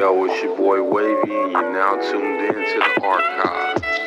Yo, it's your boy Wavy, and you're now tuned in to the archive.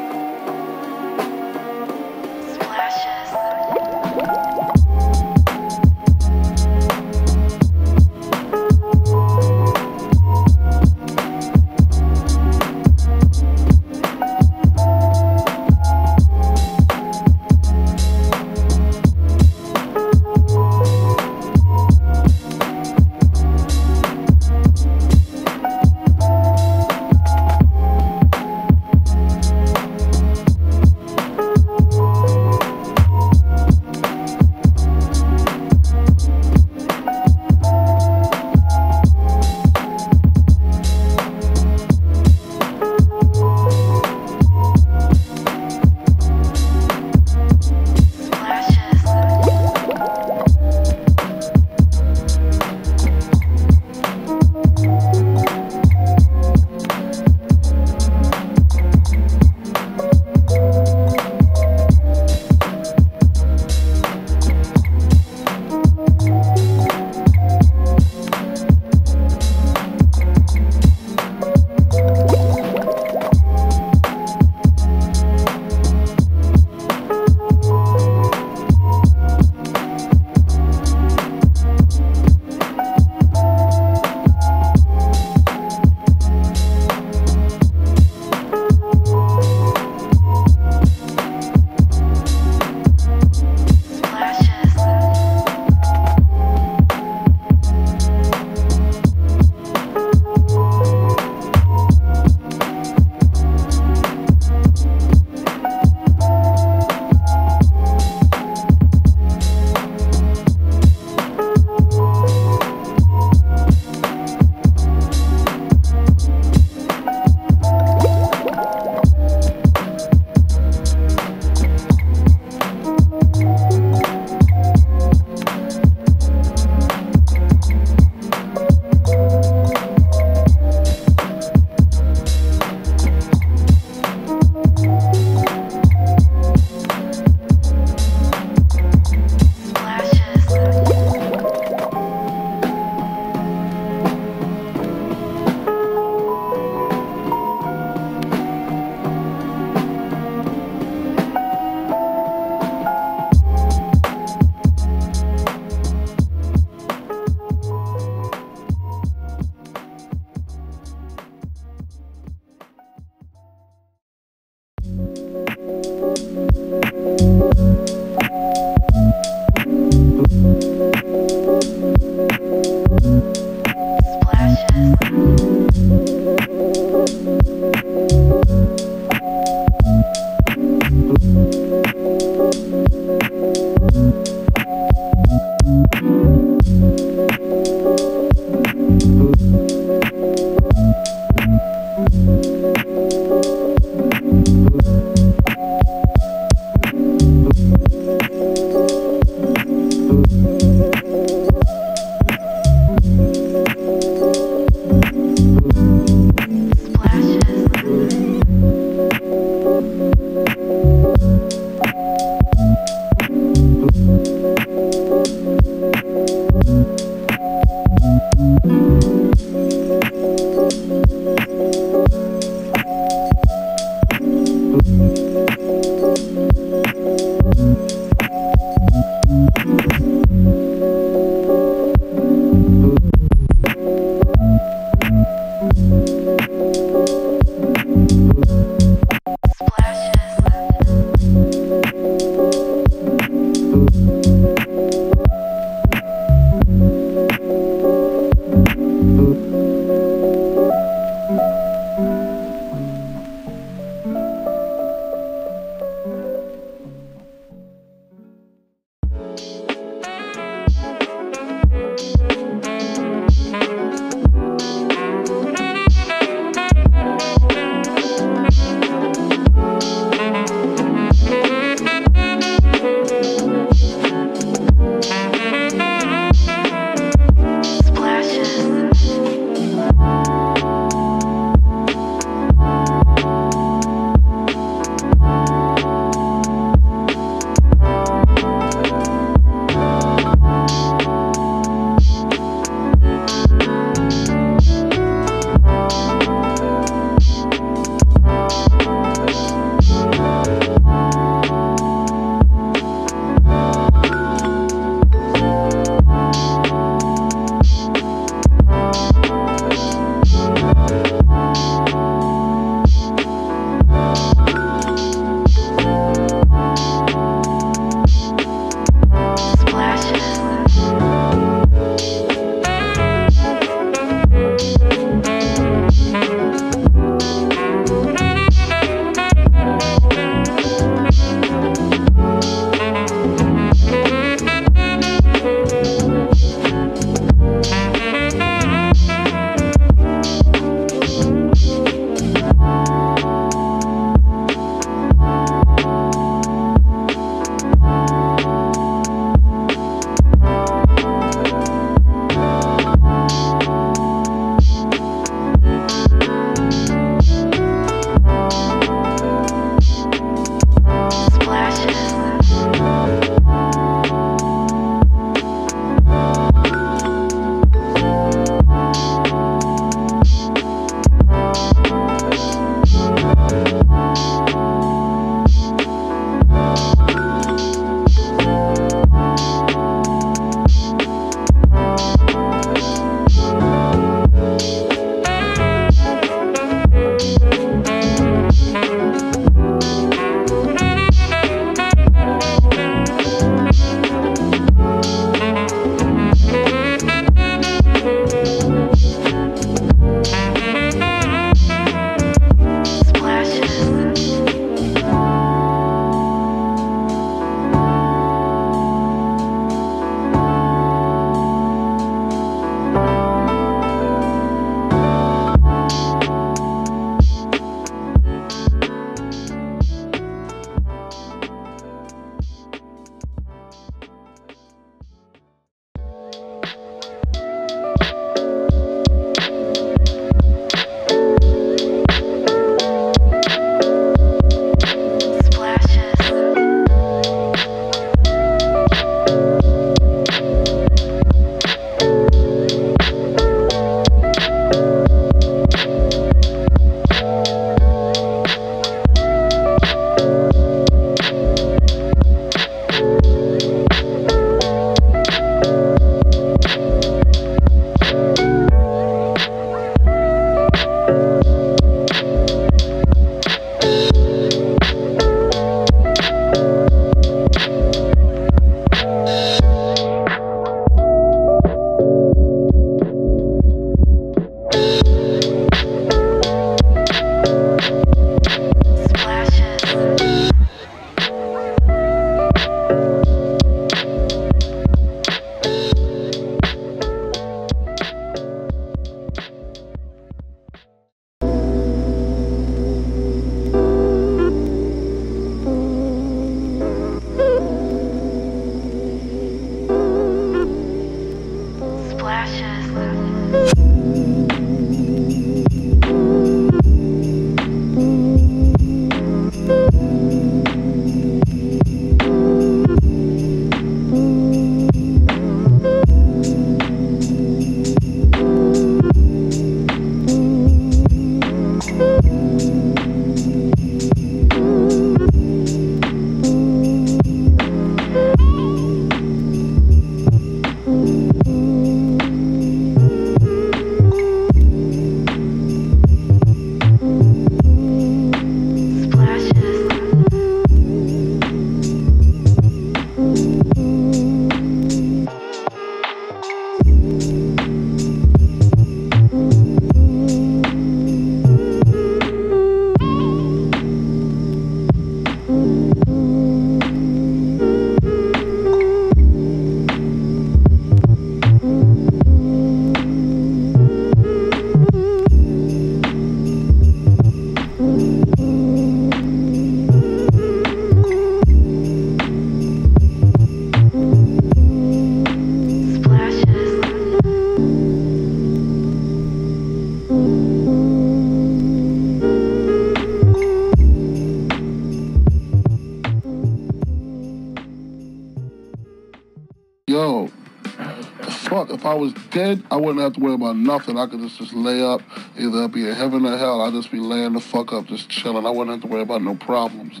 Wouldn't have to worry about nothing. I could just, just lay up, either I be in heaven or hell. I'd just be laying the fuck up, just chilling. I wouldn't have to worry about no problems.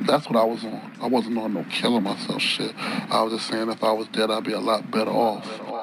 That's what I was on. I wasn't on no killing myself shit. I was just saying if I was dead, I'd be a lot better off.